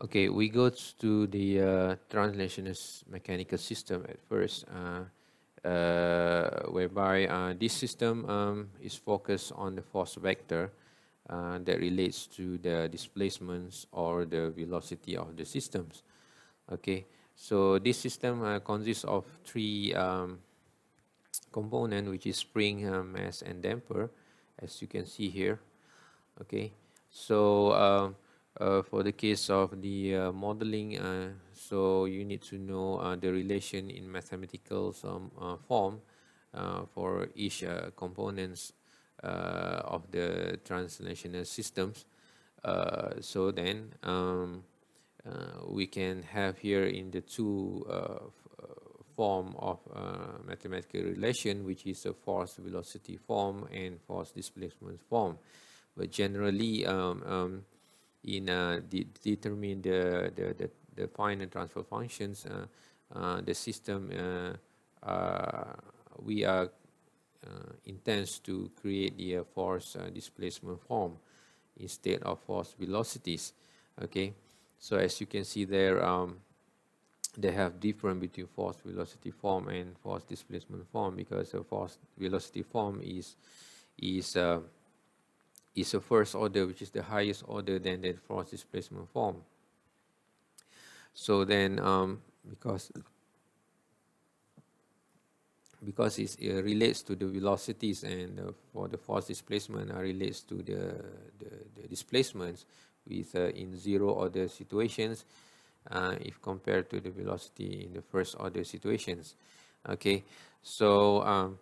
Okay, we go to the uh, translational mechanical system at first, uh, uh, whereby uh, this system um, is focused on the force vector uh, that relates to the displacements or the velocity of the systems. Okay, so this system uh, consists of three um, components, which is spring, mass, and damper, as you can see here. Okay, so um, uh, for the case of the uh, modeling, uh, so you need to know uh, the relation in mathematical uh, form for each components of the translational systems. so then um, we can have here in the two form of mathematical relation, which is a force velocity form and force displacement form. But generally, um, um, in uh, de determine the, the, the, the final transfer functions, uh, uh, the system we are intends to create the force displacement form instead of force velocities. Okay, so as you can see there, um, they have different between force velocity form and force displacement form because the force velocity form is is uh, is a first order, which is the highest order than the force displacement form. So then, um, because because it relates to the velocities and uh, for the force displacement uh, relates to the, the, the displacements with uh, in zero order situations uh, if compared to the velocity in the first order situations okay so um,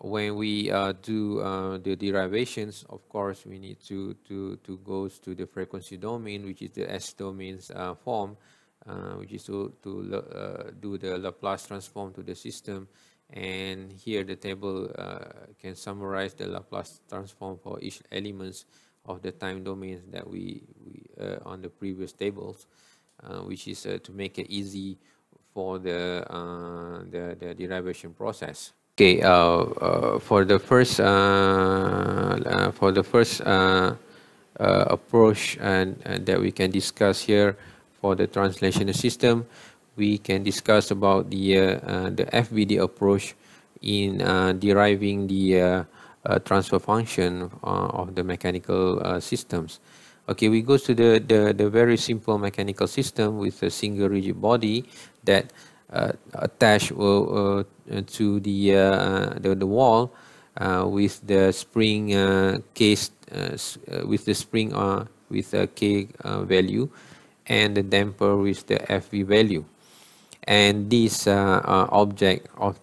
when we uh, do uh, the derivations, of course, we need to, to, to go to the frequency domain, which is the S domains uh, form, uh, which is to, to uh, do the Laplace transform to the system. And here the table uh, can summarize the Laplace transform for each elements of the time domains that we, we on the previous tables, which is to make it easy for the, the, the derivation process. Okay, uh, uh, for the first uh, uh for the first uh, uh, approach and, and, that we can discuss here for the translational system, we can discuss about the the FBD approach in deriving the transfer function of the mechanical systems. Okay, we go to the, the the very simple mechanical system with a single rigid body that uh, Uh, attached uh, uh, to the, uh, uh the, the wall with the spring case with the spring with a k value and the damper with the fv value. And this object of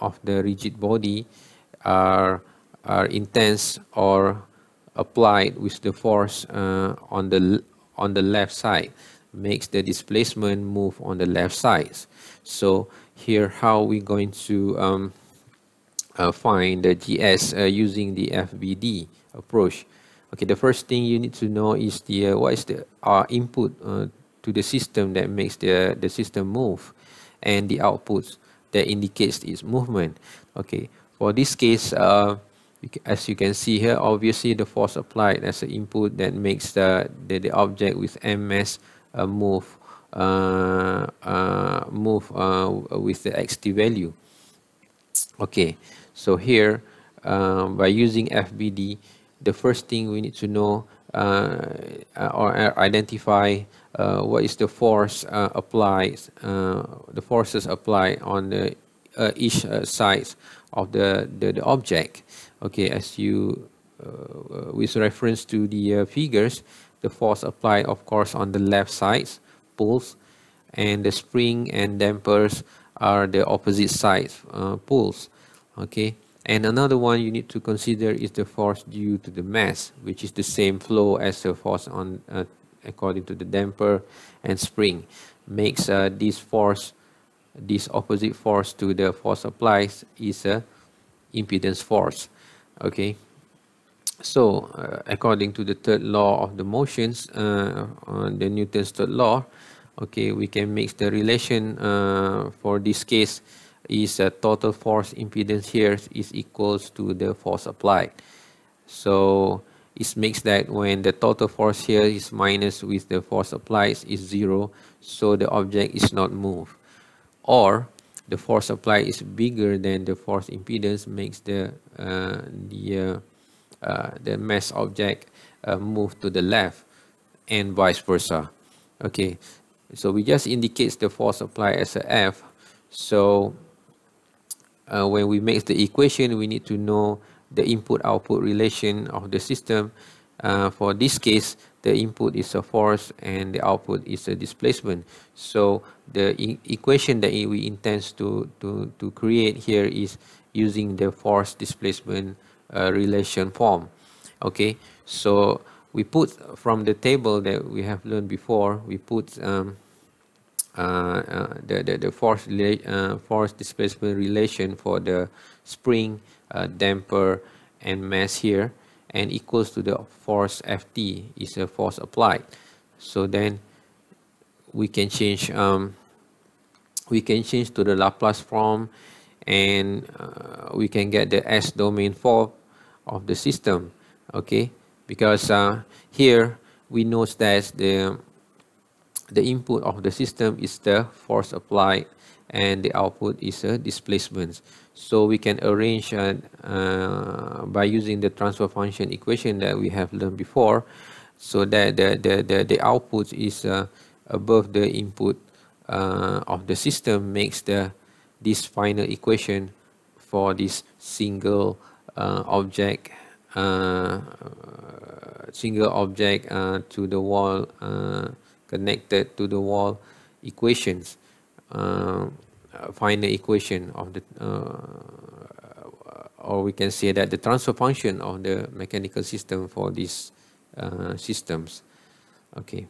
of the rigid body are are intense or applied with the force uh, on the on the left side makes the displacement move on the left side so here how we going to um, uh, find the GS uh, using the FBD approach. Okay, the first thing you need to know is the uh, what is the uh, input uh, to the system that makes the the system move, and the outputs that indicates its movement. Okay, for this case, uh, as you can see here, obviously the force applied as an input that makes the the, the object with ms move uh, uh, move uh, with the xt value. Okay so here um, by using FBD the first thing we need to know uh, or identify uh, what is the force uh, applied the forces applied on the each side of the, the, the object. Okay as you with reference to the figures the force applied of course on the left sides pulls and the spring and dampers are the opposite side uh, pulls okay? And another one you need to consider is the force due to the mass which is the same flow as the force on uh, according to the damper and spring. Makes uh, this force this opposite force to the force applied is a impedance force okay so uh, according to the third law of the motions uh, the newton's third law okay we can make the relation uh, for this case is a total force impedance here is equals to the force applied. So it makes that when the total force here is minus with the force applied is zero so the object is not moved. Or the force applied is bigger than the force impedance makes the uh, the uh, the mass object uh, move to the left and vice versa. Okay so we just indicates the force applied as a F. So uh, when we make the equation we need to know the input output relation of the system. Uh, for this case the input is a force and the output is a displacement. So the e equation that we intend to, to, to create here is using the force displacement relation form okay? So we put from the table that we have learned before we put um, uh, uh, the, the, the force, uh, force displacement relation for the spring uh, damper and mass here and equals to the force Ft is a force applied. So then we can change um, we can change to the Laplace form and uh, we can get the S domain form of the system okay? Because uh, here we know that the the input of the system is the force applied and the output is a displacement. So we can arrange uh, uh, by using the transfer function equation that we have learned before so that the the the, the output is uh, above the input uh, of the system makes the this final equation for this single uh, object uh, single object to the wall connected to the wall equations uh, final equation of the uh, or we can say that the transfer function of the mechanical system for these uh, systems. Okay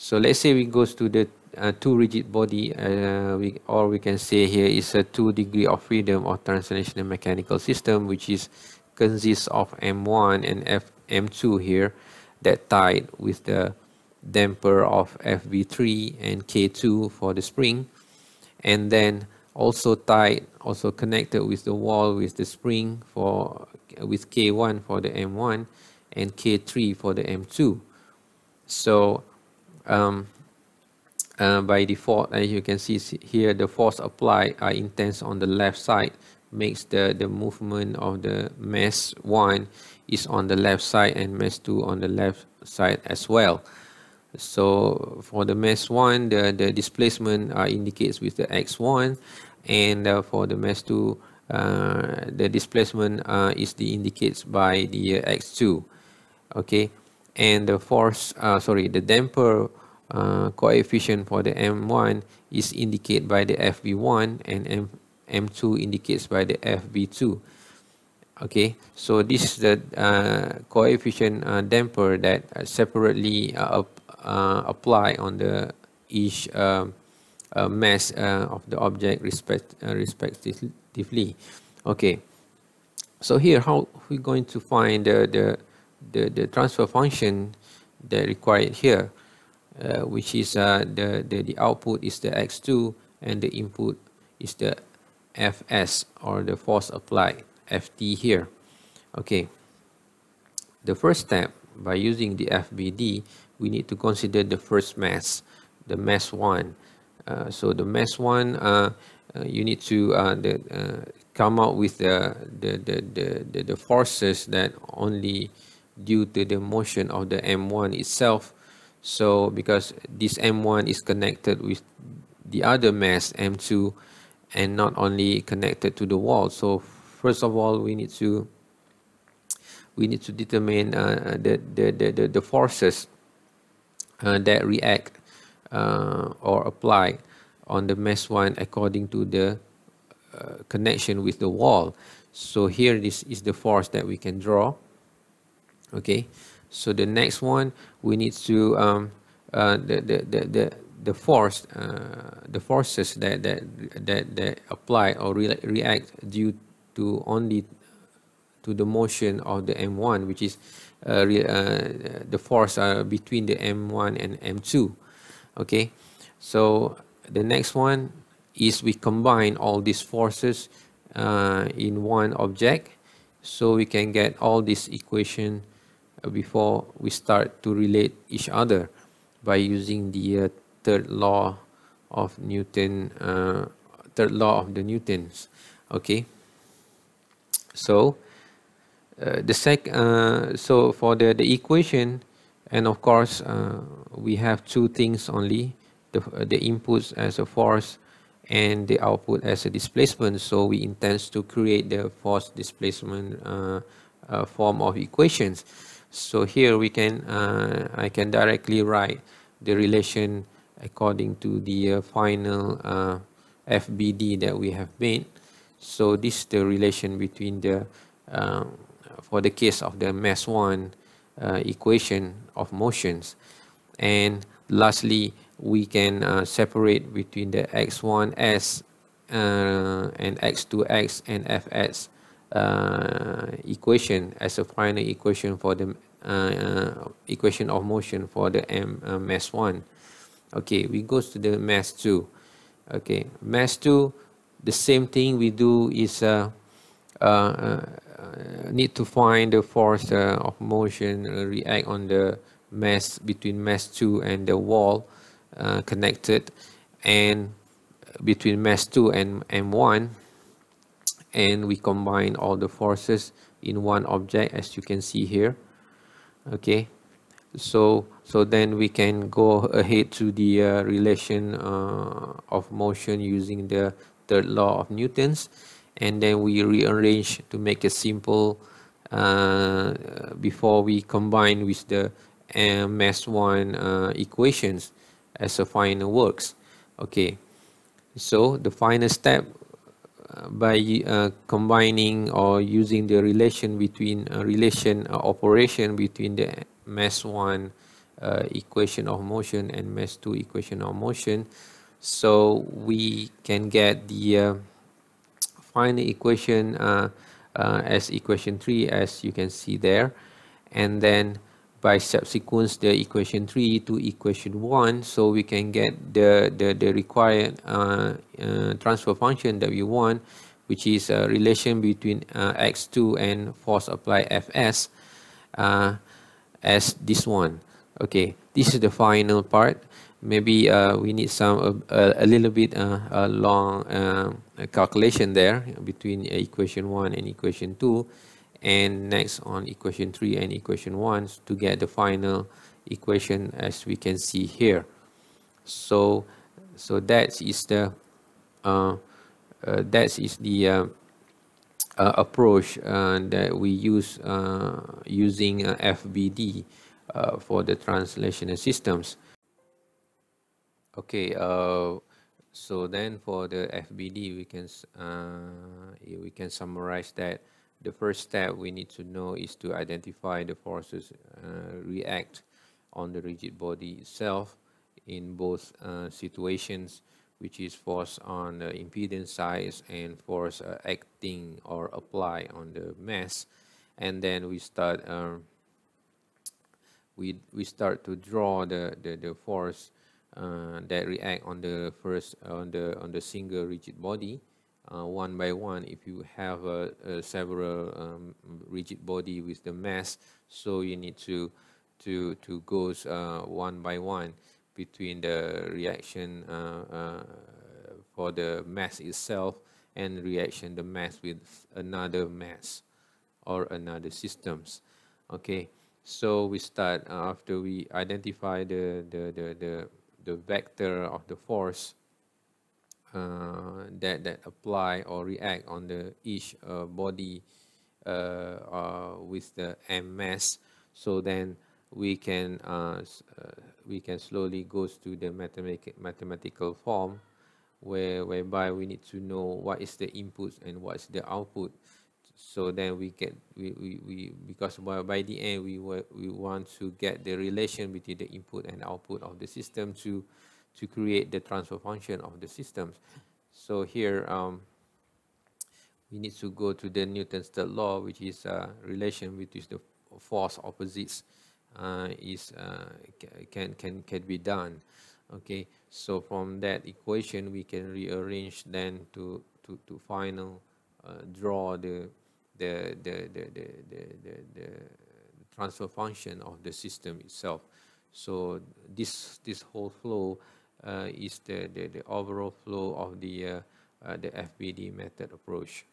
so let's say we goes to the uh, two rigid body uh, we, or we can say here is a two degree of freedom of translational mechanical system which is consists of m1 and f m2 here that tied with the damper of FV3 and K2 for the spring. And then also tied also connected with the wall with the spring for with K1 for the M1 and K3 for the M2 so um, uh, by default as you can see here the force applied are intense on the left side makes the the movement of the mass 1 is on the left side and mass 2 on the left side as well. So for the mass 1, the, the displacement uh, indicates with the x1 and uh, for the mass 2, uh, the displacement uh, is the indicates by the uh, x2 okay? And the force uh, sorry the damper coefficient for the m1 is indicated by the fv1 and m m2 indicates by the fv2 okay so this is the coefficient damper that separately uh, apply on the each um, uh, mass uh, of the object respect uh, respectively. Okay so here how we going to find the the the transfer function that required here uh, which is uh, the, the the output is the x2 and the input is the fs or the force applied ft here okay the first step by using the fbd we need to consider the first mass, the mass 1. Uh, so the mass 1, uh, uh, you need to uh, the, uh, come out with the, the, the, the, the forces that only due to the motion of the M1 itself. So because this M1 is connected with the other mass M2 and not only connected to the wall. So first of all, we need to we need to determine uh, the, the, the, the forces uh, that react uh, or apply on the mass one according to the uh, connection with the wall. So here this is the force that we can draw. Okay, so the next one we need to um, uh, the, the, the, the, the force uh, the forces that that that, that apply or re react due to only to the motion of the M1 which is uh, uh, the force uh, between the M1 and M2 okay? So the next one is we combine all these forces uh, in one object. So we can get all this equation before we start to relate each other by using the uh, third law of Newton, uh, third law of the Newtons. Okay. So uh, the sec, uh, so for the the equation, and of course uh, we have two things only: the the inputs as a force and the output as a displacement. So we intend to create the force displacement uh, form of equations. So here we can uh, I can directly write the relation according to the uh, final uh, FBD that we have made. So this is the relation between the uh, for the case of the mass one uh, equation of motions, and lastly we can uh, separate between the x1s uh, and x2x and fx equation as a final equation for the equation of motion for the m mass one. Okay we goes to the mass 2 okay mass 2 the same thing we do is uh, uh, uh, need to find the force uh, of motion uh, react on the mass between mass 2 and the wall uh, connected and between mass 2 and m1 and we combine all the forces in one object as you can see here. Okay? So so then we can go ahead to the uh, relation uh, of motion using the third law of Newton's. And then we rearrange to make it simple uh, before we combine with the mass 1 uh, equations as a final works. Okay? So the final step by uh, combining or using the relation between uh, relation operation between the mass 1 uh, equation of motion and mass 2 equation of motion. So we can get the uh, final equation uh, uh as equation 3 as you can see there. And then by subsequence the equation 3 to equation 1 so we can get the the, the required uh, uh, transfer function that we want which is a relation between x2 and force applied fs as this one. Okay this is the final part. Maybe uh, we need some uh, a little bit uh, a long uh, calculation there between equation 1 and equation 2 and next on equation 3 and equation 1 to get the final equation as we can see here so so that is the uh, uh, that is the uh, uh, approach uh, that we use uh, using FBD for the translational systems. Okay, so then for the FBD, we can we can summarize that the first step we need to know is to identify the forces uh, react on the rigid body itself in both uh, situations which is force on the impedance size and force uh, acting or apply on the mass. And then we start um, we we start to draw the the, the force uh, that react on the first on the on the single rigid body uh, one by one if you have uh, several um, rigid body with the mass so you need to to to goes uh, one by one between the reaction uh, uh, for the mass itself and reaction the mass with another mass or another systems. Okay so we start after we identify the the the the, the vector of the force uh, that that apply or react on the each uh, body uh, uh with the m mass so then we can uh, we can slowly goes to the mathematic mathematical form where whereby we need to know what is the input and what's the output. So then we get we, we, we because by, by the end we we want to get the relation between the input and output of the system to to create the transfer function of the systems so here um, we need to go to the Newton's third law which is a relation between the force opposites uh, is uh, can can can be done okay so from that equation we can rearrange then to to to final uh, draw the the the the the the, the, the transfer function of the system itself. So this this whole flow uh, is the, the, the overall flow of the uh, uh, the FBD method approach.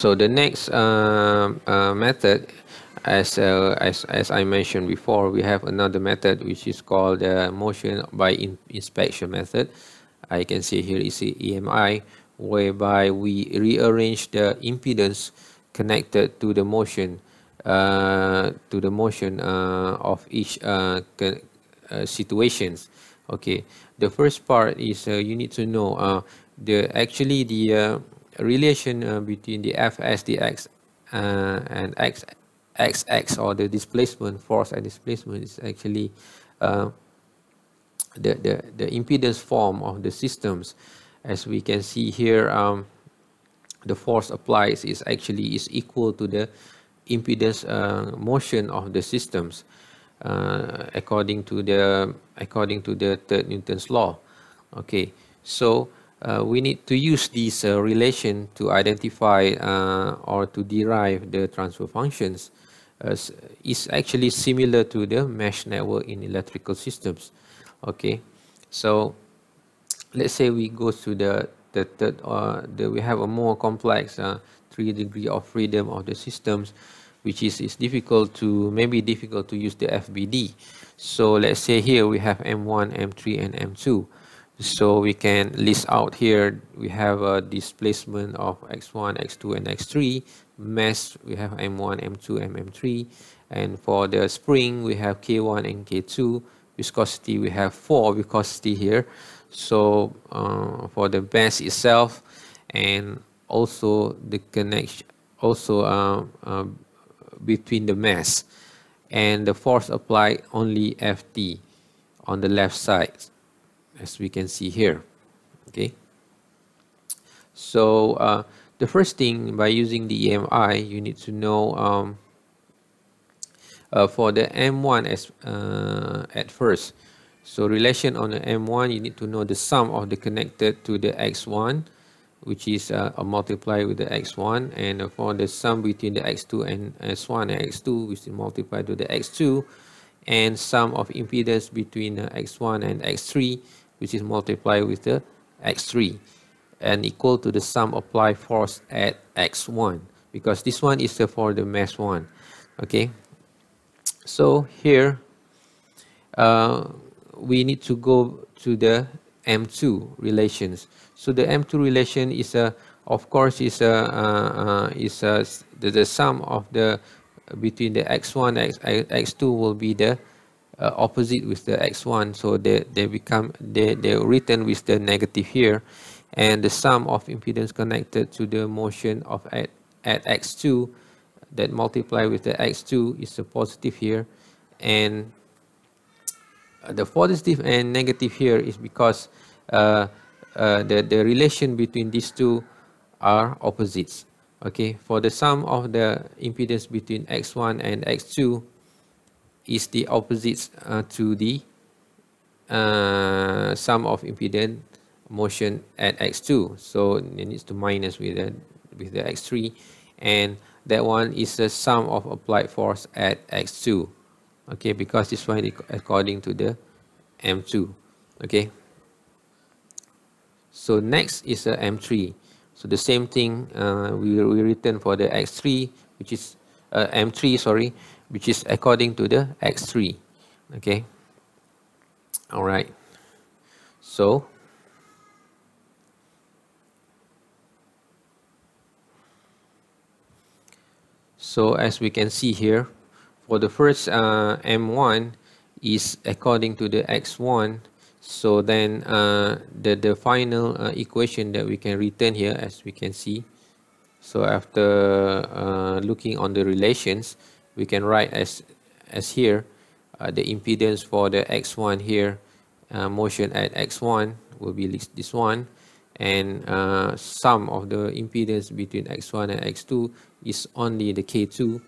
So the next uh, uh, method, as, uh, as, as I mentioned before, we have another method which is called the motion by in inspection method. I can see here is the EMI, whereby we rearrange the impedance connected to the motion uh, to the motion uh, of each uh, situations. Okay, the first part is you need to know the actually the relation uh, between the fs dx uh, and x xx or the displacement force and displacement is actually uh, the, the the impedance form of the systems as we can see here um, the force applied is actually is equal to the impedance uh, motion of the systems uh, according to the according to the third Newton's law. Okay so uh, we need to use this uh, relation to identify uh, or to derive the transfer functions uh, is actually similar to the mesh network in electrical systems. Okay so let's say we go to the the third uh, the, we have a more complex uh, three degree of freedom of the systems which is, is difficult to maybe difficult to use the FBD so let's say here we have M1 M3 and M2 so we can list out here, we have a displacement of x1, x2, and x3. Mass, we have m1, m2, and m3. And for the spring, we have k1 and k2. Viscosity, we have 4 viscosity here. So uh, for the mass itself, and also the connection, also uh, uh, between the mass. And the force applied only Ft on the left side as we can see here okay so uh, the first thing by using the EMI you need to know um, uh, for the M1 as uh, at first so relation on the M1 you need to know the sum of the connected to the X1 which is uh, a multiply with the X1 and for the sum between the X2 and S1 and X2 which is multiplied to the X2 and sum of impedance between uh, X1 and X3 which is multiplied with the x3 and equal to the sum applied force at x1 because this one is for the mass one. Okay? So here uh, we need to go to the m2 relations. So the m2 relation is a of course is a uh, uh, is a the, the sum of the between the x1 x, x2 will be the uh, opposite with the x1 so they, they become they, they're written with the negative here. And the sum of impedance connected to the motion of at, at x2 that multiply with the x2 is a positive here. And the positive and negative here is because uh, uh, the, the relation between these two are opposites. Okay for the sum of the impedance between x1 and x2 is the opposite uh, to the uh, sum of impedance motion at x2 so it needs to minus with the with the x3 and that one is the sum of applied force at x2 okay because this one is according to the m2 okay. So next is the m3 so the same thing uh, we, we written for the x3 which is uh, m3 sorry which is according to the x3 okay. All right so so as we can see here for the first uh, m1 is according to the x1 so then uh, the the final uh, equation that we can return here as we can see so after uh, looking on the relations we can write as as here uh, the impedance for the x1 here uh, motion at x1 will be this one and uh, sum of the impedance between x1 and x2 is only the k2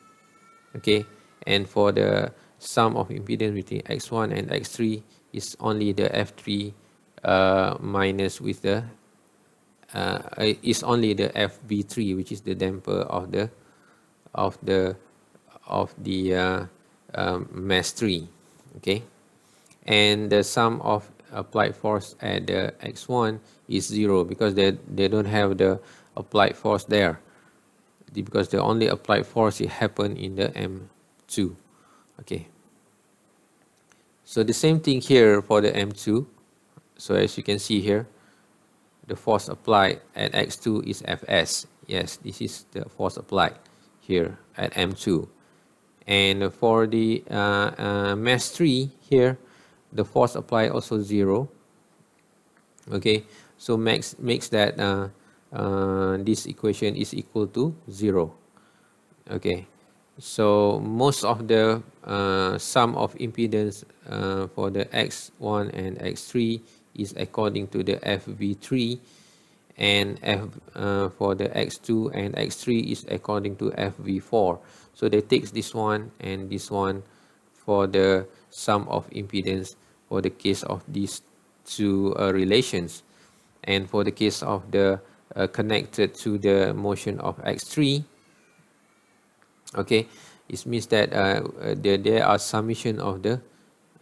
okay and for the sum of impedance between x1 and x3 is only the f3 uh, minus with the uh, is only the fv3 which is the damper of the of the of the uh, um, mass 3 okay? And the sum of applied force at the x1 is 0 because they, they don't have the applied force there. Because the only applied force it happened in the M2 okay. So the same thing here for the M2 so as you can see here the force applied at x2 is Fs yes this is the force applied here at M2 and for the uh, uh, mass 3 here the force applied also 0 okay so makes makes that uh, uh, this equation is equal to 0 okay so most of the uh, sum of impedance uh, for the x1 and x3 is according to the fv3 and f uh, for the x2 and x3 is according to fv4 so they take this one and this one for the sum of impedance for the case of these two uh, relations. And for the case of the uh, connected to the motion of x3 okay? It means that uh, uh, there, there are summation of the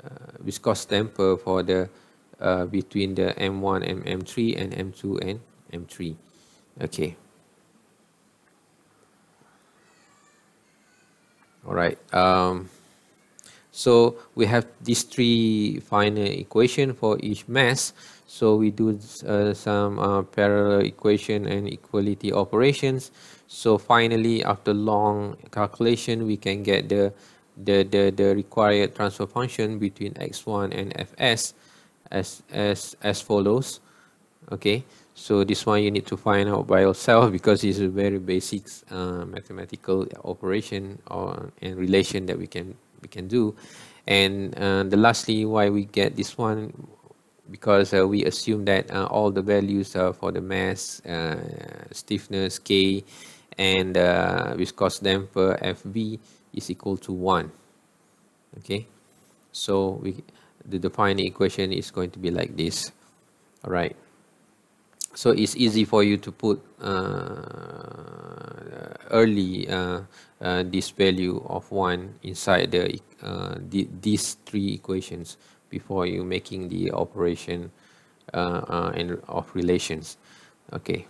uh, viscous damper for the uh, between the m1 and m3 and m2 and m3 okay. All right um, so we have these three final equation for each mass. So we do uh, some uh, parallel equation and equality operations. So finally after long calculation we can get the the the, the required transfer function between x1 and fs as as as follows. Okay? So this one you need to find out by yourself because it's a very basic uh, mathematical operation or and relation that we can we can do. And uh, the lastly why we get this one because uh, we assume that uh, all the values for the mass uh, stiffness k and uh, viscous damper fv is equal to 1 okay? So we the defining equation is going to be like this. All right so it's easy for you to put uh, early uh, uh, this value of 1 inside the, uh, the, these three equations before you making the operation uh, uh, and of relations. Okay